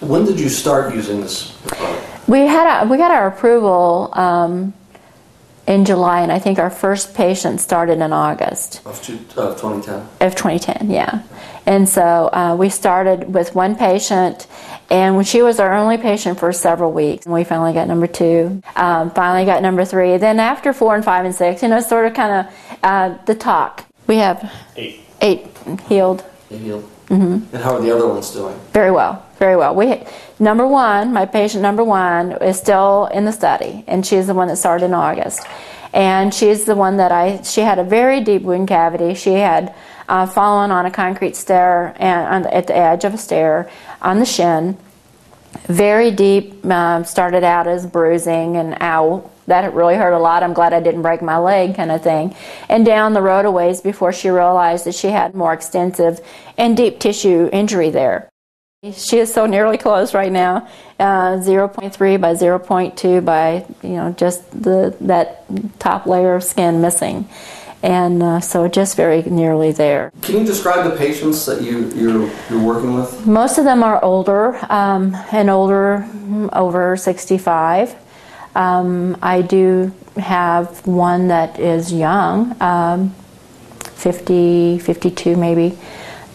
When did you start using this? We had a, we got our approval um, in July, and I think our first patient started in August Of, two, of 2010? of 2010. Yeah, and so uh, we started with one patient, and when she was our only patient for several weeks, and we finally got number two, um, finally got number three. Then after four and five and six, you know, sort of kind of uh, the talk. We have Eight. eight healed. They healed. Mm-hmm. And how are the other ones doing? Very well, very well. We number one, my patient number one is still in the study, and she's the one that started in August, and she's the one that I. She had a very deep wound cavity. She had uh, fallen on a concrete stair and on, at the edge of a stair on the shin. Very deep. Um, started out as bruising and ow. That really hurt a lot. I'm glad I didn't break my leg, kind of thing. And down the road a ways before she realized that she had more extensive and deep tissue injury there. She is so nearly closed right now, uh, 0.3 by 0.2 by you know just the that top layer of skin missing, and uh, so just very nearly there. Can you describe the patients that you, you're, you're working with? Most of them are older um, and older, mm, over 65. Um, I do have one that is young, um, 50, 52 maybe,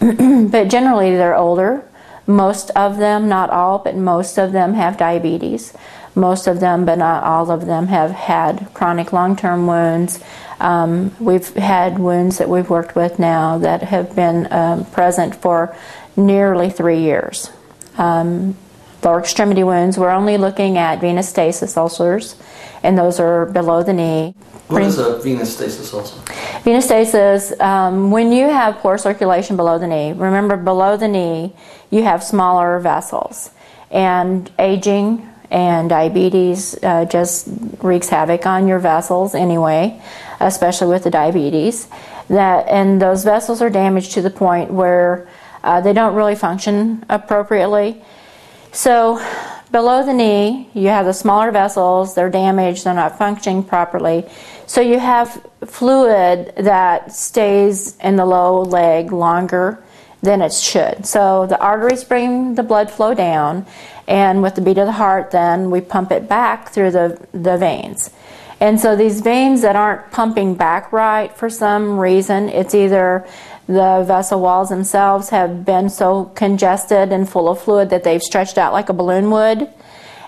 but generally they're older. Most of them, not all, but most of them have diabetes. Most of them, but not all of them, have had chronic long term wounds. Um, we've had wounds that we've worked with now that have been um, present for nearly three years. Um, lower extremity wounds, we're only looking at venous stasis ulcers, and those are below the knee. What is a venous stasis ulcer? Venous stasis, um, when you have poor circulation below the knee, remember below the knee you have smaller vessels, and aging and diabetes uh, just wreaks havoc on your vessels anyway, especially with the diabetes. That and those vessels are damaged to the point where uh, they don't really function appropriately. So, below the knee, you have the smaller vessels, they're damaged, they're not functioning properly. So, you have fluid that stays in the low leg longer than it should. So, the arteries bring the blood flow down, and with the beat of the heart, then we pump it back through the, the veins. And so, these veins that aren't pumping back right for some reason, it's either the vessel walls themselves have been so congested and full of fluid that they've stretched out like a balloon would.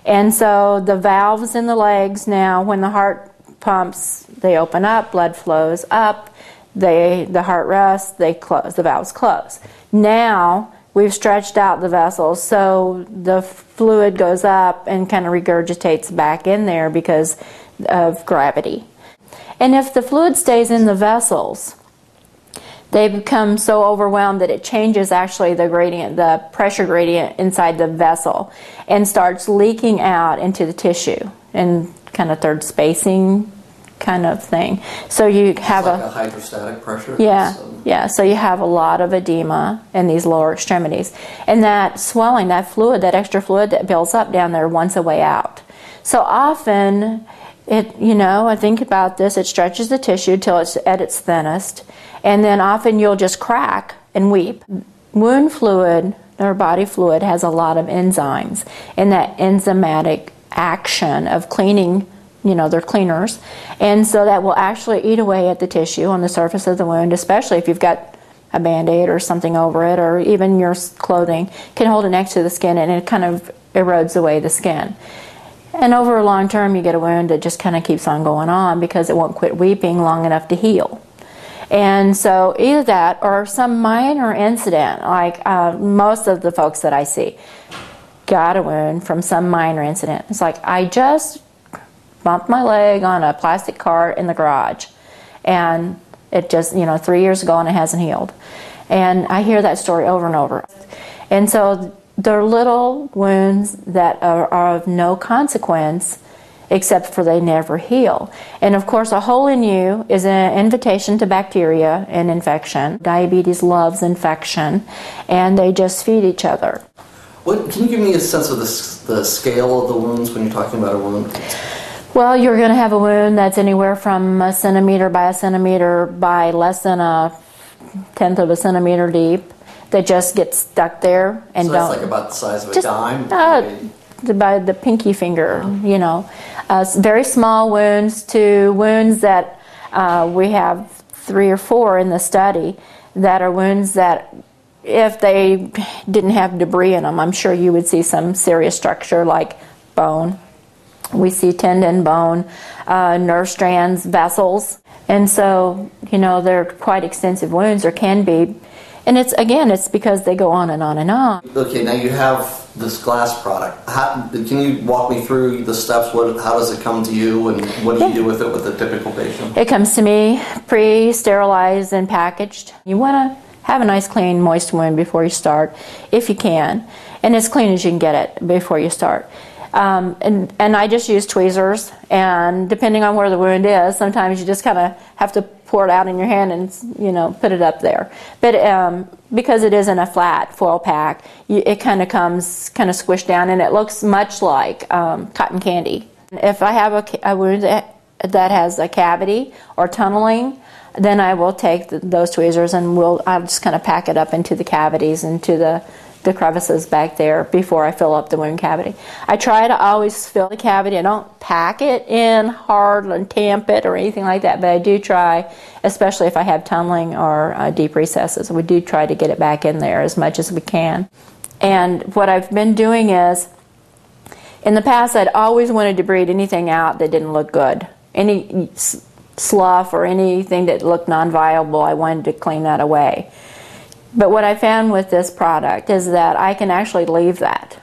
And so the valves in the legs now, when the heart pumps, they open up, blood flows up, they, the heart rests, they close, the valves close. Now we've stretched out the vessels so the fluid goes up and kind of regurgitates back in there because of gravity. And if the fluid stays in the vessels, they become so overwhelmed that it changes actually the gradient, the pressure gradient inside the vessel, and starts leaking out into the tissue and kind of third spacing kind of thing. So you have It's like a a hydrostatic pressure? yeah, So- um, yeah. So you have a lot of edema in these lower extremities, and that swelling, that fluid, that extra fluid that builds up down there wants a way out. So often, it you know, I think about this. It stretches the tissue till it's at its thinnest, and then often you'll just crack and weep. Wound fluid or body fluid has a lot of enzymes, and that enzymatic action of cleaning you know, they're cleaners. And so that will actually eat away at the tissue on the surface of the wound, especially if you've got a band aid or something over it, or even your clothing can hold it next to the skin and it kind of erodes away the skin. And over a long term, you get a wound that just kind of keeps on going on because it won't quit weeping long enough to heal. And so either that or some minor incident, like uh, most of the folks that I see got a wound from some minor incident. It's like, I just bumped my leg on a plastic cart in the garage and it just you know three years ago and it hasn't healed and i hear that story over and over and so they're little wounds that are, are of no consequence except for they never heal and of course a hole in you is an invitation to bacteria and infection diabetes loves infection and they just feed each other What, can you give me a sense of the, the scale of the wounds when you're talking about a wound? Well, you're going to have a wound that's anywhere from a centimeter by a centimeter by less than a tenth of a centimeter deep. That just get stuck there and So don't. like about the size of a Just, dime. uh, by the pinky finger, you know. Uh, very small wounds to wounds that uh, we have three or four in the study that are wounds that if they didn't have debris in them, I'm sure you would see some serious structure like bone. We see tendon, bone, uh, nerve strands, vessels. And so, you know, they're quite extensive wounds or can be. And it's, again, it's because they go on and on and on. Okay, now you have this glass product. How, can you walk me through the steps? What, how does it come to you, and what do you do with it with a typical patient? It comes to me pre sterilized and packaged. You want to have a nice, clean, moist wound before you start, if you can, and as clean as you can get it before you start. Um, and, and I just use tweezers, and depending on where the wound is, sometimes you just kind of have to pour it out in your hand and you know put it up there. But um, because it isn't a flat foil pack, you, it kind of comes kind of squished down, and it looks much like um, cotton candy. If I have a, a wound that, that has a cavity or tunneling, then I will take the, those tweezers and we'll I'll just kind of pack it up into the cavities into the the crevices back there before I fill up the wound cavity. I try to always fill the cavity. I don't pack it in hard and tamp it or anything like that, but I do try, especially if I have tunneling or uh, deep recesses, we do try to get it back in there as much as we can. And what I've been doing is, in the past, I'd always wanted to debride anything out that didn't look good. Any slough or anything that looked non viable, I wanted to clean that away. But what I found with this product is that I can actually leave that.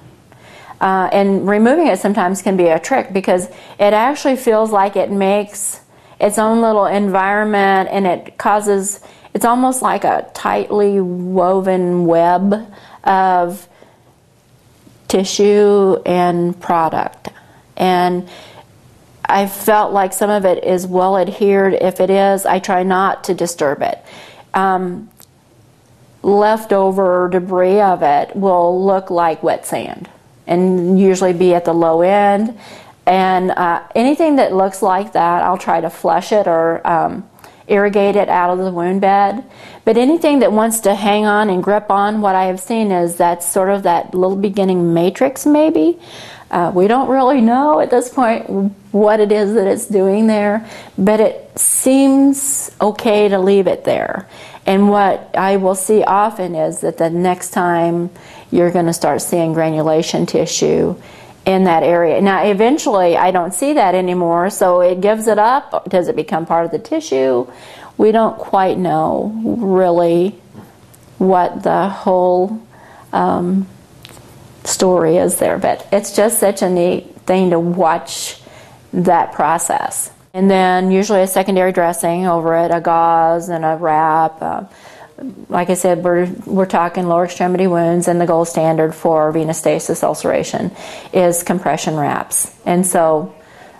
Uh, and removing it sometimes can be a trick because it actually feels like it makes its own little environment and it causes, it's almost like a tightly woven web of tissue and product. And I felt like some of it is well adhered. If it is, I try not to disturb it. Um, leftover debris of it will look like wet sand and usually be at the low end. And uh, anything that looks like that, I'll try to flush it or um, irrigate it out of the wound bed. But anything that wants to hang on and grip on, what I have seen is that sort of that little beginning matrix, maybe. Uh, we don't really know at this point what it is that it's doing there, but it seems okay to leave it there. And what I will see often is that the next time you're going to start seeing granulation tissue in that area. Now, eventually, I don't see that anymore, so it gives it up. Does it become part of the tissue? We don't quite know really what the whole um, story is there, but it's just such a neat thing to watch that process. And then usually a secondary dressing over it, a gauze and a wrap. Uh, like I said, we're, we're talking lower extremity wounds, and the gold standard for venous stasis ulceration is compression wraps. And so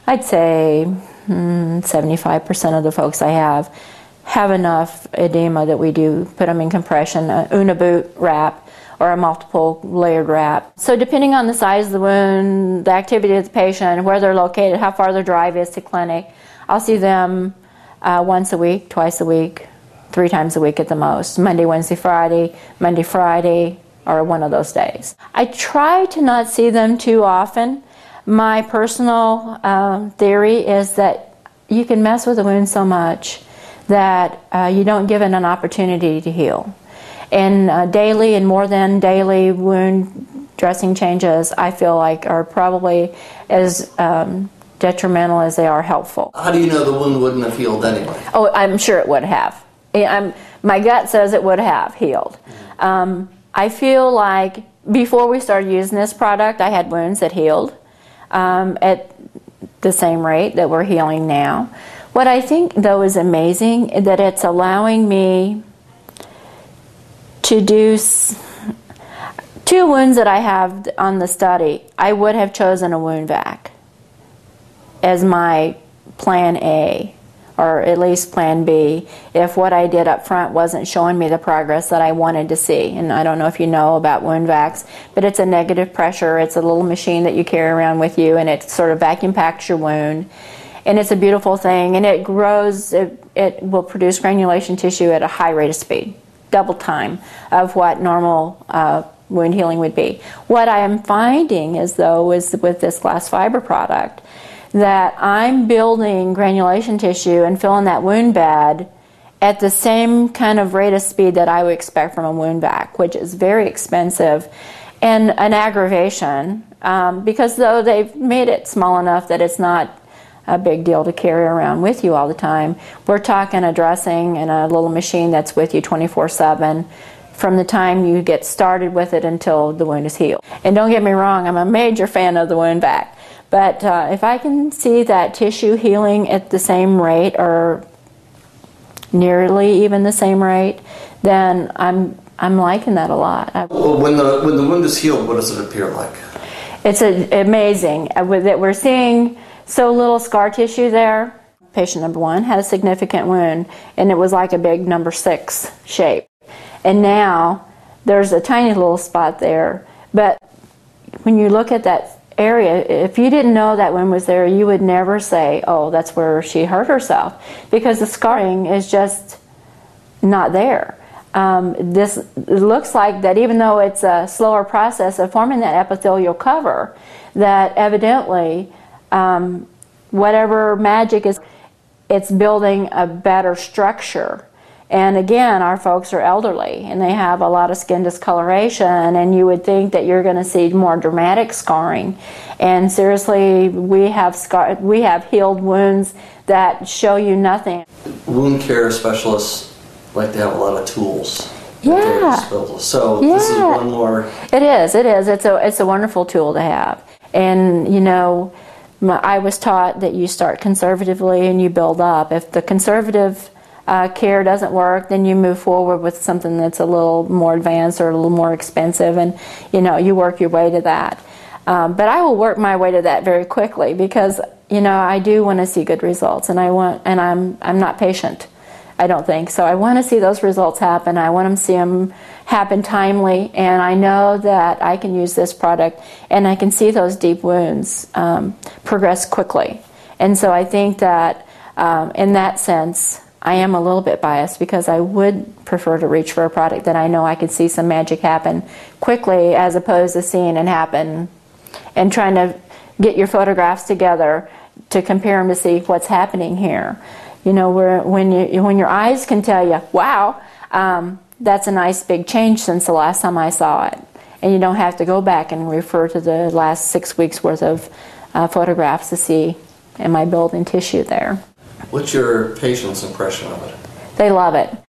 I'd say hmm, 75% of the folks I have have enough edema that we do put them in compression, a Unna boot wrap or a multiple layered wrap. So depending on the size of the wound, the activity of the patient, where they're located, how far their drive is to clinic, I'll see them uh, once a week, twice a week, three times a week at the most. Monday, Wednesday, Friday, Monday, Friday, or one of those days. I try to not see them too often. My personal um, theory is that you can mess with a wound so much that uh, you don't give it an opportunity to heal. And uh, daily and more than daily wound dressing changes, I feel like, are probably as um, detrimental as they are helpful. How do you know the wound wouldn't have healed anyway? Oh, I'm sure it would have. I'm, my gut says it would have healed. Um, I feel like before we started using this product, I had wounds that healed um, at the same rate that we're healing now. What I think, though, is amazing is that it's allowing me to do s- two wounds that I have on the study. I would have chosen a wound vac as my plan A, or at least plan B, if what I did up front wasn't showing me the progress that I wanted to see. And I don't know if you know about wound vacs, but it's a negative pressure. It's a little machine that you carry around with you, and it sort of vacuum packs your wound. And it's a beautiful thing, and it grows, it, it will produce granulation tissue at a high rate of speed. double time of what normal uh, wound healing would be. What I am finding is, though, is with this glass fiber product, that I'm building granulation tissue and filling that wound bed at the same kind of rate of speed that I would expect from a wound vac, which is very expensive and an aggravation um, because though they've made it small enough that it's not a big deal to carry around with you all the time, we're talking a dressing and a little machine that's with you 24 7 from the time you get started with it until the wound is healed. And don't get me wrong, I'm a major fan of the wound vac. But uh, if I can see that tissue healing at the same rate or nearly even the same rate, then I'm I'm liking that a lot. When the when the wound is healed, what does it appear like? it's a, amazing uh, that we're seeing so little scar tissue there. Patient number one had a significant wound, and it was like a big number six shape. And now there's a tiny little spot there, but when you look at that area, if you didn't know that one was there, you would never say, "Oh, that's where she hurt herself," because the scarring is just not there. Um, this looks like that even though it's a slower process of forming that epithelial cover, that evidently um, whatever magic is, it's building a better structure. And again, our folks are elderly and they have a lot of skin discoloration, and you would think that you're going to see more dramatic scarring. And seriously, we have scar- we have healed wounds that show you nothing. Wound care specialists like to have a lot of tools. Yeah. So this is one more. It is. It is. It's a. It's a wonderful tool to have. And you know, I was taught that you start conservatively and you build up. If the conservative uh, care doesn't work, then you move forward with something that's a little more advanced or a little more expensive, and you know, you work your way to that. Um, but I will work my way to that very quickly because you know I do want to see good results, and I want, and I'm I'm not patient. I don't think so. I want to see those results happen. I want to see them happen timely, and I know that I can use this product and I can see those deep wounds um, progress quickly. And so I think that um, in that sense, I am a little bit biased because I would prefer to reach for a product that I know I could see some magic happen quickly as opposed to seeing it happen and trying to get your photographs together to compare them to see what's happening here. You know, where when you when your eyes can tell you, "Wow, um, that's a nice big change since the last time I saw it," and you don't have to go back and refer to the last six weeks worth of uh, photographs to see, am I building tissue there? What's your patient's impression of it? They love it.